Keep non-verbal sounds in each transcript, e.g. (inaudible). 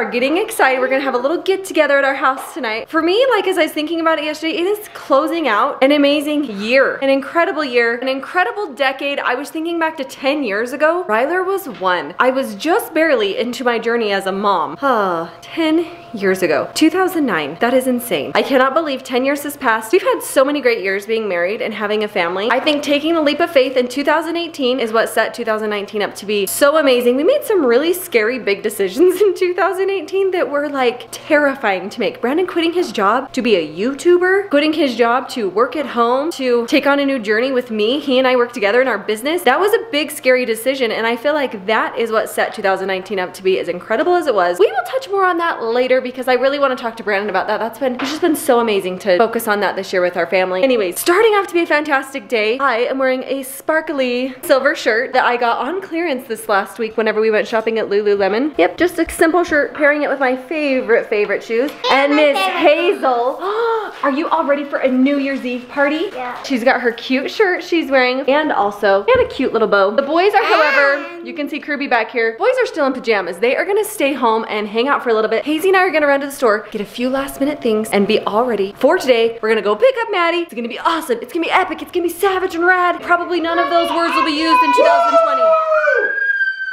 Are getting excited. We're gonna have a little get together at our house tonight. For me, like as I was thinking about it yesterday, it is closing out an amazing year, an incredible year, an incredible decade. I was thinking back to 10 years ago. Ryler was one. I was just barely into my journey as a mom. Ah, 10 years ago. 2009. That is insane. I cannot believe 10 years has passed. We've had so many great years being married and having a family. I think taking the leap of faith in 2018 is what set 2019 up to be so amazing. We made some really scary big decisions in 2018 that were like terrifying to make. Brandon quitting his job to be a YouTuber, quitting his job to work at home, to take on a new journey with me. He and I work together in our business. That was a big scary decision and I feel like that is what set 2019 up to be as incredible as it was. We will touch more on that later because I really want to talk to Brandon about that. That's been, it's just been so amazing to focus on that this year with our family. Anyways, starting off to be a fantastic day, I am wearing a sparkly silver shirt that I got on clearance this last week whenever we went shopping at Lululemon. Yep, just a simple shirt, pairing it with my favorite, favorite shoes. And Miss Hazel, (gasps) are you all ready for a New Year's Eve party? Yeah. She's got her cute shirt she's wearing and also, and a cute little bow. The boys are, however, you can see Kirby back here. Boys are still in pajamas. They are gonna stay home and hang out for a little bit. Hazy and I are gonna run to the store, get a few last minute things, and be all ready for today. We're gonna go pick up Maddie. It's gonna be awesome. It's gonna be epic. It's gonna be savage and rad. Probably none of those words will be used in 2020.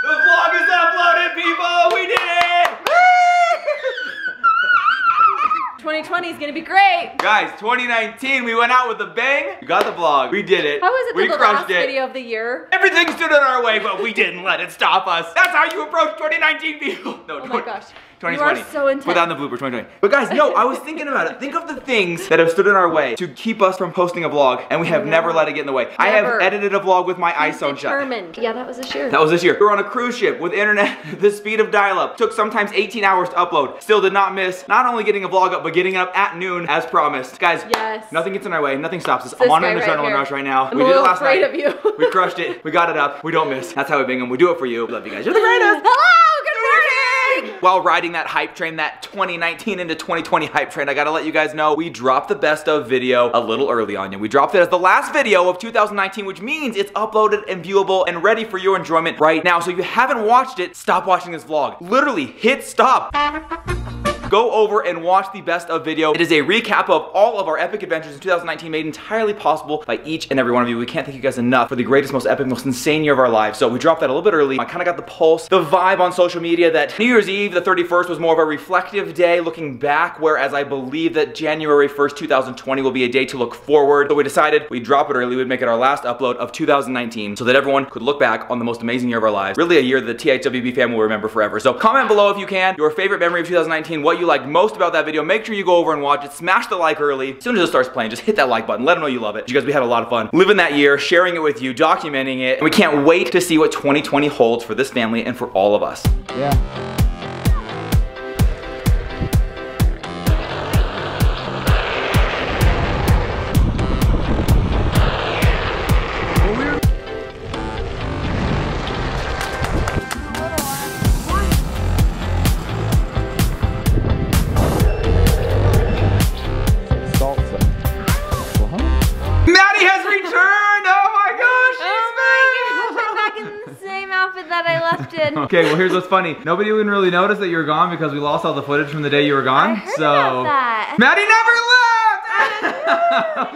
The vlog is uploaded, people! We did it! (laughs) 2020 is gonna be great. Guys, 2019, we went out with a bang. We got the vlog. We did it. How was it We the crushed last it. video of the year? Everything stood in our way, but we didn't let it stop us. That's how you approach 2019, people. No, Oh my gosh. You 2020. are so intense. Put on the blooper 2020. But guys, no, I was thinking about it. Think of the things that have stood in our way to keep us from posting a vlog, and we have Yeah. never let it get in the way. I have edited a vlog with my iPhone shut. Determined. Yeah, that was this year. That was this year. We were on a cruise ship with internet, (laughs) the speed of dial-up. Took sometimes 18 hours to upload. Still did not miss not only getting a vlog up, but getting it up at noon as promised. Guys, Yes. nothing gets in our way. Nothing stops us. This I'm on an adrenaline here. rush right now. I'm we did it last night. of you. we crushed it. We got it up. We don't miss. That's how we bing Bingham. We do it for you. We love you guys. You're the greatest. (laughs) While riding that hype train, that 2019 into 2020 hype train, I gotta let you guys know we dropped the best of video a little early on you. We dropped it as the last video of 2019, which means it's uploaded and viewable and ready for your enjoyment right now. So if you haven't watched it, stop watching this vlog. Literally, hit stop. (laughs) Go over and watch the best of video. It is a recap of all of our epic adventures in 2019 made entirely possible by each and every one of you. We can't thank you guys enough for the greatest, most epic, most insane year of our lives. So we dropped that a little bit early. I kind of got the pulse, the vibe on social media that New Year's Eve, the 31st, was more of a reflective day looking back, whereas I believe that January 1st, 2020 will be a day to look forward. So we decided we'd drop it early, we'd make it our last upload of 2019 so that everyone could look back on the most amazing year of our lives. Really a year that the THWB family will remember forever. So comment below if you can, your favorite memory of 2019, what you liked most about that video. Make sure you go over and watch it. Smash the like early. As soon as it starts playing, just hit that like button. Let them know you love it. You guys, we had a lot of fun living that year, sharing it with you, documenting it. And we can't wait to see what 2020 holds for this family and for all of us. Yeah. Okay, well here's what's funny. Nobody even really noticed that you were gone because we lost all the footage from the day you were gone. I heard so about that. Maddie never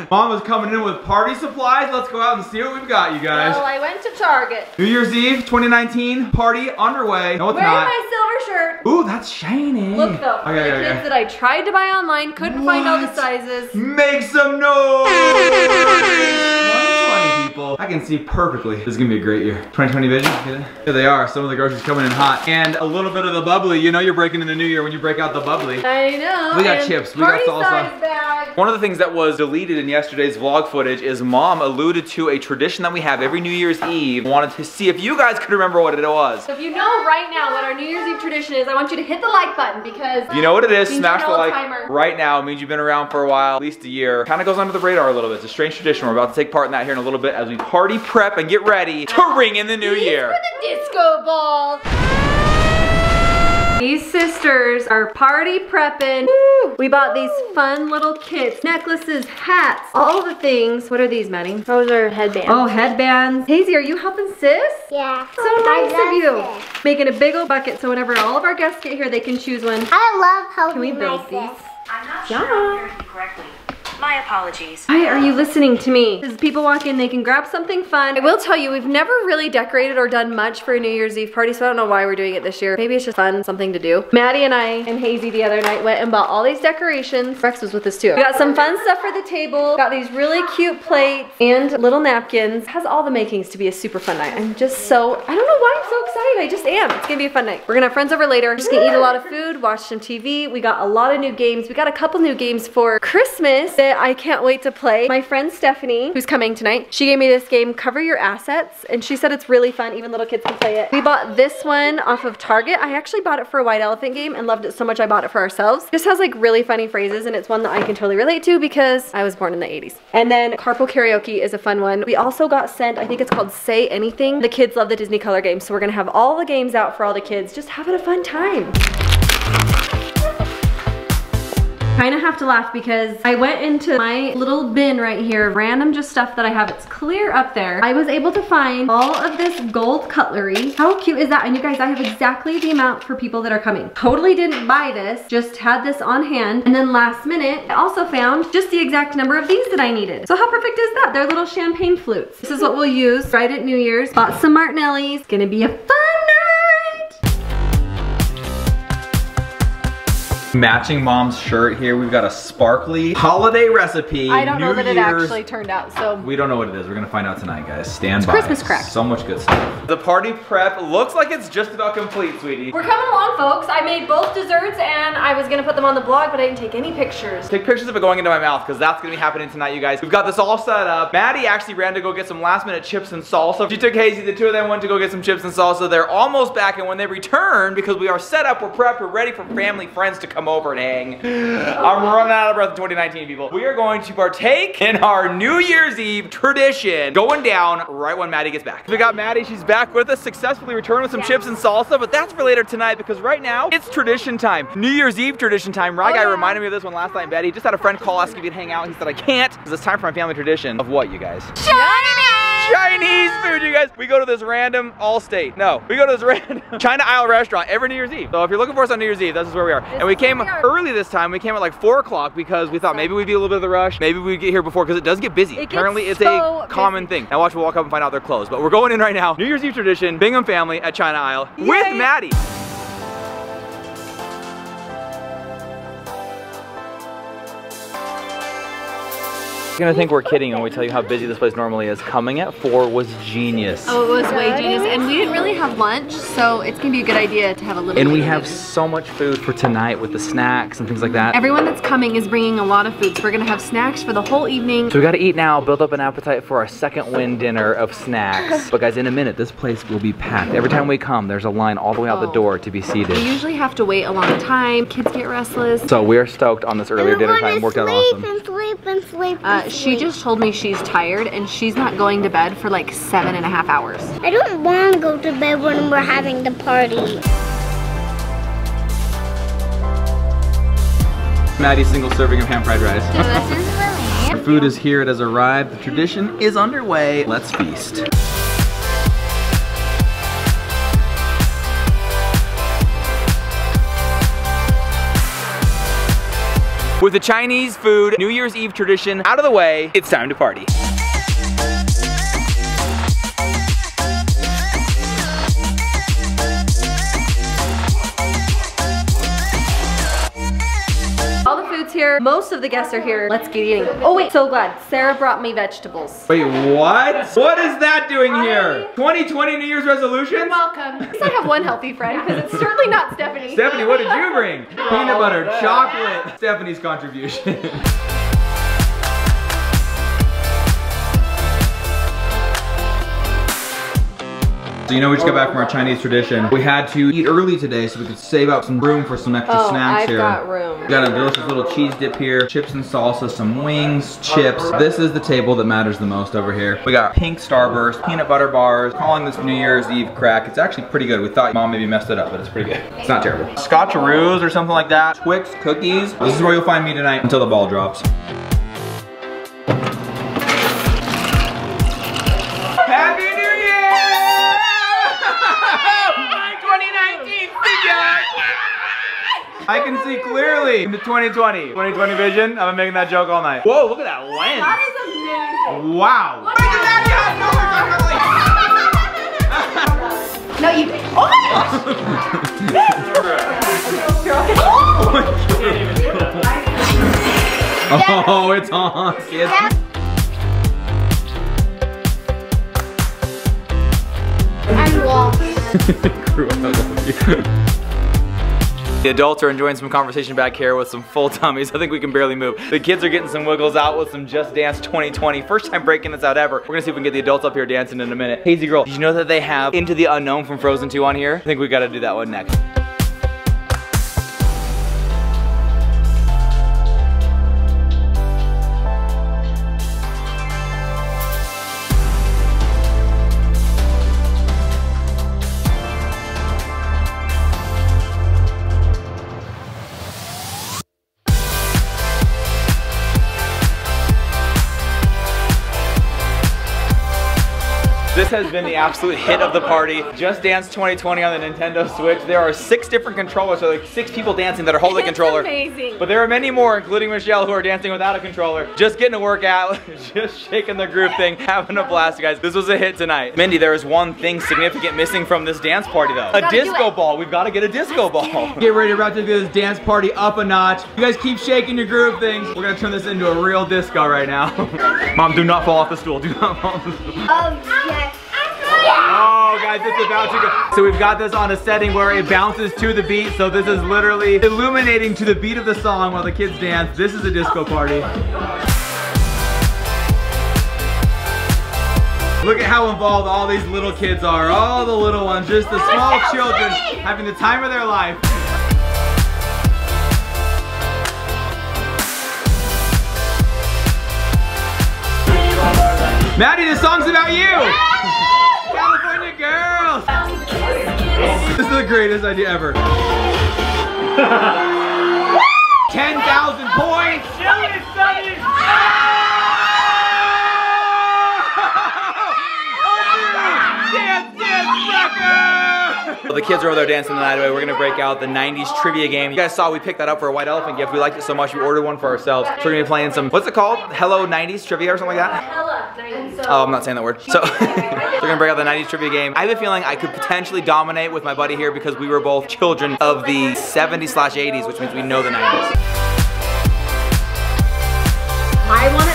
left! (laughs) Mom was coming in with party supplies. Let's go out and see what we've got, you guys. Well, I went to Target. New Year's Eve 2019 party underway. No, it's Wearing not. my silver shirt. Ooh, that's shiny. Look though, Okay, the okay, kids okay. that I tried to buy online, couldn't find all the sizes. Make some noise! (laughs) 2020 people. I can see perfectly. This is gonna be a great year. 2020 vision. Here they are. Some of the groceries coming in hot. And a little bit of the bubbly. You know you're breaking in the new year when you break out the bubbly. I know. We got chips, we got salsa. bag. One of the things that was deleted in yesterday's vlog footage is mom alluded to a tradition that we have every New Year's Eve. Wanted to see if you guys could remember what it was. So if you know right now what our New Year's Eve tradition is, I want you to hit the like button because You know what it is, smash the like old-timer. right now. Means you've been around for a while, at least a year. Kind of goes under the radar a little bit. It's a strange tradition. We're about to take part in that here in a little bit as we party prep and get ready to ring in the new These year. for the disco ball. These sisters are party prepping. Woo! We bought these fun little kits, necklaces, hats, all the things. What are these, Maddie? Those are headbands. Oh, headbands. Hazy, are you helping sis? Yeah. So nice of you. this. Making a big old bucket so whenever all of our guests get here, they can choose one. I love helping Can we build my these? sis. I'm not Yeah. sure I heard you correctly. My apologies. Why are you listening to me? As people walk in, they can grab something fun. I will tell you, we've never really decorated or done much for a New Year's Eve party, so I don't know why we're doing it this year. Maybe it's just fun, something to do. Maddie and I and Hazy the other night went and bought all these decorations. Rex was with us too. We got some fun stuff for the table. Got these really cute plates and little napkins. Has all the makings to be a super fun night. I'm just so, I don't know why I'm so excited. I just am. It's gonna be a fun night. We're gonna have friends over later. Just gonna eat a lot of food, watch some TV. We got a lot of new games. We got a couple new games for Christmas that I can't wait to play. My friend Stephanie, who's coming tonight, she gave me this game, Cover Your Assets, and she said it's really fun. Even little kids can play it. We bought this one off of Target. I actually bought it for a white elephant game and loved it so much I bought it for ourselves. Just has like really funny phrases and it's one that I can totally relate to because I was born in the 80s. And then Carpool Karaoke is a fun one. We also got sent, I think it's called Say Anything. The kids love the Disney color game, so we're gonna have all the games out for all the kids, just having a fun time. Kind of have to laugh because I went into my little bin right here, random just stuff that I have. It's clear up there. I was able to find all of this gold cutlery. How cute is that? And you guys, I have exactly the amount for people that are coming. Totally didn't buy this, just had this on hand. And then last minute, I also found just the exact number of these that I needed. So how perfect is that? They're little champagne flutes. This is what we'll use right at New Year's. Bought some Martinelli's. Gonna be a fun Matching mom's shirt here. We've got a sparkly holiday recipe. I don't know New that it actually turned out, so We don't know what it is. We're gonna find out tonight, guys. Stand by. Christmas crack. So much good stuff. The party prep looks like it's just about complete, sweetie. We're coming along, folks. I made both desserts and I was gonna put them on the blog, but I didn't take any pictures. Take pictures of it going into my mouth because that's gonna be happening tonight, you guys. We've got this all set up. Maddie actually ran to go get some last minute chips and salsa. She took Hazy, the two of them went to go get some chips and salsa. They're almost back, and when they return, because we are set up, we're prepped, we're ready for family, friends to come over and hang. I'm running out of breath in 2019, people. We are going to partake in our New Year's Eve tradition going down right when Maddie gets back. We got Maddie, she's back with us, successfully returned with some chips and salsa, but that's for later tonight because right now it's tradition time. New Year's Eve tradition time. Rye Oh, guy yeah. reminded me of this one last night. He just had a friend call asking if he'd hang out. He said, I can't because it's time for my family tradition of what, you guys? Chinese food, you guys. We go to this random Allstate. No, we go to this (laughs) random China Isle restaurant every New Year's Eve. So if you're looking for us on New Year's Eve, this is where we are. and we came early this time. We came at like four o'clock because we thought maybe we'd be a little bit of the rush. Maybe we'd get here before because it does get busy. It Apparently, it's so a common busy. thing. Now watch, we'll walk up and find out they're closed. But we're going in right now. New Year's Eve tradition, Bingham family at China Isle with Maddie. You're gonna think we're kidding when we tell you how busy this place normally is. Coming at four was genius. Oh, it was way genius. And we didn't really have lunch, so it's gonna be a good idea to have a little And bit we have it. so much food for tonight with the snacks and things like that. Everyone that's coming is bringing a lot of food, so we're gonna have snacks for the whole evening. So we gotta eat now, build up an appetite for our second win dinner of snacks. (laughs) but guys, in a minute, this place will be packed. Every time we come, there's a line all the way out the Oh. door to be seated. We usually have to wait a long time. Kids get restless. So we're stoked on this earlier dinner time. Worked out sleep awesome. and sleep and sleep Uh, and she just told me she's tired and she's not going to bed for like seven and a half hours. I don't want to go to bed when we're having the party. Maddie's single serving of ham fried rice. this is for Our food is here, it has arrived. The tradition is underway. Let's feast. With the Chinese food New Year's Eve tradition out of the way, it's time to party. Here. Most of the guests are here. Let's get eating. Oh wait, so glad. Sarah brought me vegetables. Wait, what? What is that doing here? 2020 New Year's resolution? Welcome. At least I have one healthy friend because it's certainly not Stephanie. Stephanie, what did you bring? (laughs) Peanut butter, oh, chocolate. Stephanie's contribution. (laughs) So you know we just got back from our Chinese tradition. We had to eat early today so we could save out some room for some extra Oh, snacks I've here. got room. We got a delicious little cheese dip here, chips and salsa, some wings, chips. This is the table that matters the most over here. We got pink Starburst, peanut butter bars, calling this New Year's Eve crack. It's actually pretty good. We thought mom maybe messed it up, but it's pretty good. It's not terrible. Scotcheroos or something like that. Twix, cookies. This is where you'll find me tonight until the ball drops. 2019 I can see clearly into 2020. 2020 vision. I've been making that joke all night. Whoa, look at that lens. That is amazing. Wow. Look at that. No, you. Oh Oh, it's on, kids. I'm lost. (laughs) The adults are enjoying some conversation back here with some full tummies. I think we can barely move. The kids are getting some wiggles out with some Just Dance 2020. First time breaking this out ever. We're gonna see if we can get the adults up here dancing in a minute. Hazy Girl, did you know that they have Into the Unknown from Frozen 2 on here? I think we gotta do that one next. Has been the absolute hit of the party. Just Dance 2020 on the Nintendo Switch. There are six different controllers, so like six people dancing that are holding a controller. amazing. But there are many more, including Michelle, who are dancing without a controller. Just getting a workout, (laughs) just shaking the group thing, having a blast, guys. This was a hit tonight. Mindy, there is one thing significant missing from this dance party, though. A disco ball. We've got to get a disco ball. Get ready, to do this dance party up a notch. You guys keep shaking your groove things. We're gonna turn this into a real disco right now. (laughs) Mom, do not fall off the stool. Do not fall off the stool. Oh, yes. Oh, guys, it's about to go. So we've got this on a setting where it bounces to the beat. So this is literally illuminating to the beat of the song while the kids dance. This is a disco party. Look at how involved all these little kids are. All the little ones, just the small children having the time of their life. Maddie, this song's about you! This is the greatest idea ever. (laughs) 10,000 points! (laughs) Dance, dance, record! The kids are over there dancing the night away. We're gonna break out the 90s trivia game. You guys saw we picked that up for a white elephant gift. We liked it so much we ordered one for ourselves. So we're gonna be playing some, what's it called? Hello 90s trivia or something like that? Hella. And so, Oh, I'm not saying that word. So (laughs) we're gonna break out the 90s trivia game. I have a feeling I could potentially dominate with my buddy here because we were both children of the 70s slash 80s, which means we know the 90s. I want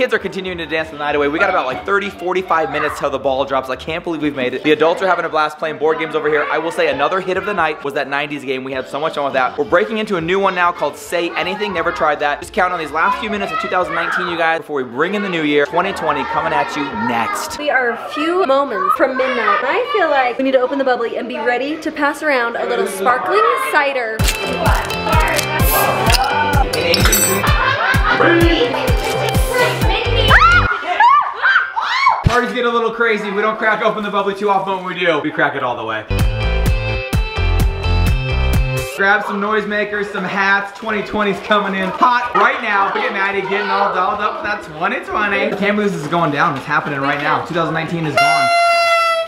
Kids are continuing to dance the night away. We got about like 30, 45 minutes till the ball drops. I can't believe we've made it. The adults are having a blast playing board games over here. I will say another hit of the night was that 90s game. We had so much fun with that. We're breaking into a new one now called Say Anything. Never tried that. Just count on these last few minutes of 2019, you guys, before we bring in the new year. 2020 coming at you next. We are a few moments from midnight. and I feel like we need to open the bubbly and be ready to pass around a little sparkling cider. Parties a little crazy. We don't crack open the bubbly too often when we do. We crack it all the way. Grab some noisemakers, some hats. 2020's coming in hot right now. Look at Maddie getting all dolled up for that 2020. I can't believe this is going down. It's happening right now. 2019 is gone.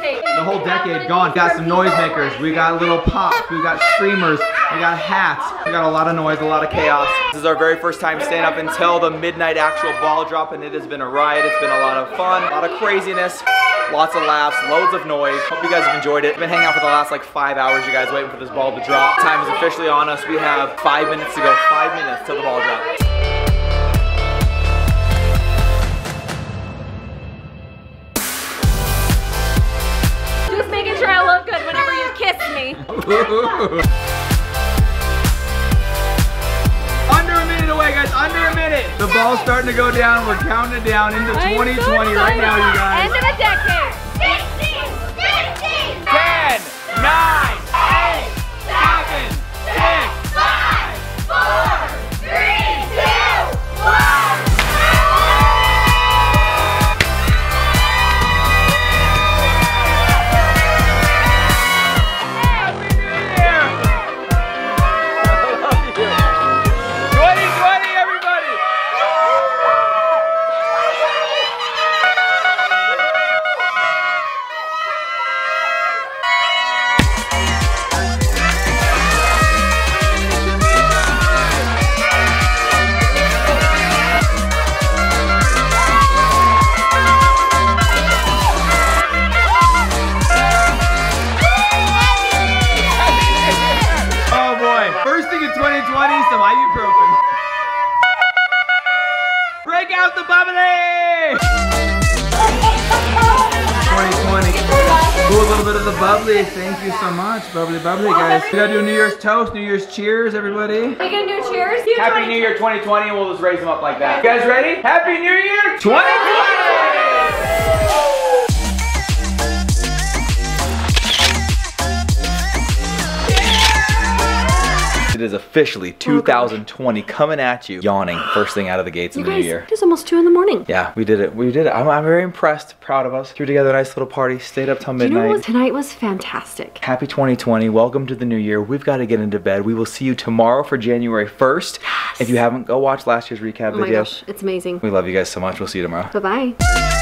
The whole decade gone. Got some noisemakers. We got little pops. We got streamers. We got hats. We got a lot of noise, a lot of chaos. This is our very first time staying up until the midnight actual ball drop and it has been a riot. It's been a lot of fun, a lot of craziness. lots of laughs, loads of noise. Hope you guys have enjoyed it. Been hanging out for the last like five hours, you guys waiting for this ball to drop. Time is officially on us. We have five minutes to go. Five minutes till the ball drops. Just making sure I look good whenever you kiss me. (laughs) (laughs) Under a minute. The ball's starting to go down. We're counting it down into 2020 right now, you guys. End of a decade. 10, 9, bubbly. Thank you so much, bubbly, bubbly, guys. We gotta do New Year's toast, New Year's cheers, everybody. Are you gonna do cheers? Happy New Year 2020, and we'll just raise them up like that. You guys ready? Happy New Year 2020! It is officially 2020 coming at you, yawning first thing out of the gates in You the new year. it is almost two in the morning. Yeah, we did it. We did it. I'm, I'm very impressed, proud of us. Threw together a nice little party, stayed up till midnight. You know what? Tonight was fantastic. Happy 2020. Welcome to the new year. We've got to get into bed. We will see you tomorrow for January 1st. If you haven't, go watch last year's recap Oh my video. gosh, it's amazing. We love you guys so much. We'll see you tomorrow. Bye bye.